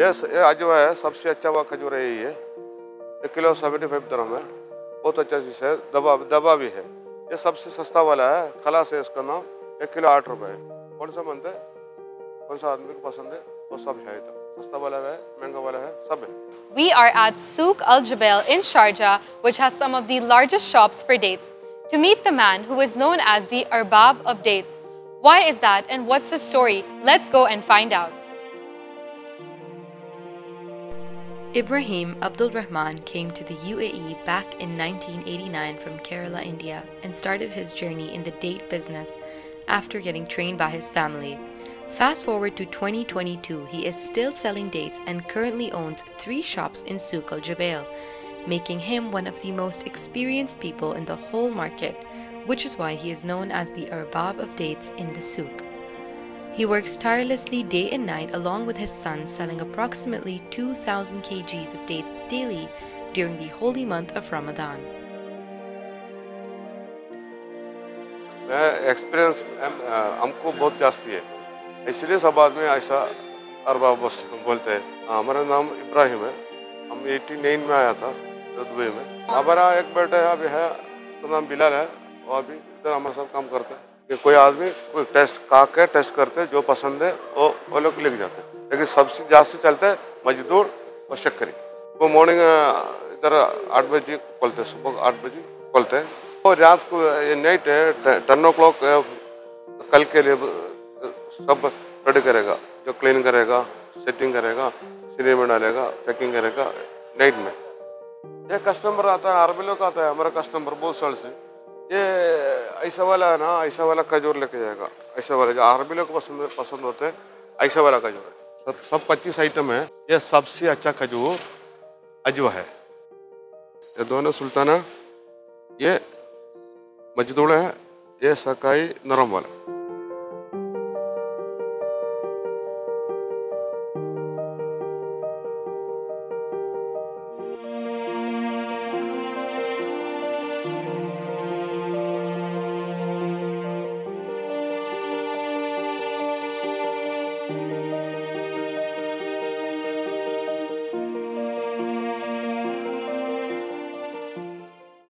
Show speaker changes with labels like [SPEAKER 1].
[SPEAKER 1] Yes है सबसे अच्छा खजूर एक किलो सेवेंटी फाइव दरम है बहुत अच्छा चीज़ है दबा दबा भी है। ये सबसे सस्ता वाला है खलास है इसका नाम एक किलो आठ रुपये कौन सा है कौन सा आदमी को पसंद है? वो सब है इधर।
[SPEAKER 2] We are at Souk Al Jubail in Sharjah, which has some of the largest shops for dates, to meet the man who is known as the Arbab of dates. Why is that and what's his story? Let's go and find out.
[SPEAKER 3] Ibrahim Abdul Rahman came to the UAE back in 1989 from Kerala, India, and started his journey in the date business after getting trained by his family. Fast forward to 2022, he is still selling dates and currently owns three shops in Souk al Jubail, making him one of the most experienced people in the whole market, which is why he is known as the Arbab of dates in the souk. He works tirelessly day and night along with his son, selling approximately 2,000 kgs of dates daily during the holy month of Ramadan.
[SPEAKER 1] मैं experience हमको बहुत जास्ती है इसलिए सब आदमी ऐसा अरबा बस बोलते हैं हाँ, हमारा नाम इब्राहिम है हम 89 में आया था दुबई में हमारा एक बेटा है अभी है उसका नाम बिलाल है वो अभी इधर हमारे साथ काम करता है कि कोई आदमी कोई टेस्ट का के टेस्ट करते जो पसंद है, वो वो लोग लिख जाते हैं। लेकिन सबसे जास्ती चलते मजदूर और शक्करी। वो मॉर्निंग इधर आठ बजे खोलते सुबह आठ बजे खोलते हैं। और रात को नाइट टेन ओ क्लॉक कल के लिए सब रेडी करेगा। जो क्लीन करेगा सेटिंग करेगा सिने में डालेगा पैकिंग करेगा नाइट में। ये कस्टमर आता है अरबी लोग आता है, हमारा कस्टमर बहुत साल से। ये ऐसा वाला है ना, ऐसा वाला खजूर लेके जाएगा। ऐसा वाला जो अरबी लोग पसंद पसंद होते हैं, ऐसा वाला खजूर। है सब सब पच्चीस आइटम है। ये सबसे अच्छा खजूर अजवा है। ये दोनों सुल्ताना, ये मजदूर है, ये सकाई नरम वाला।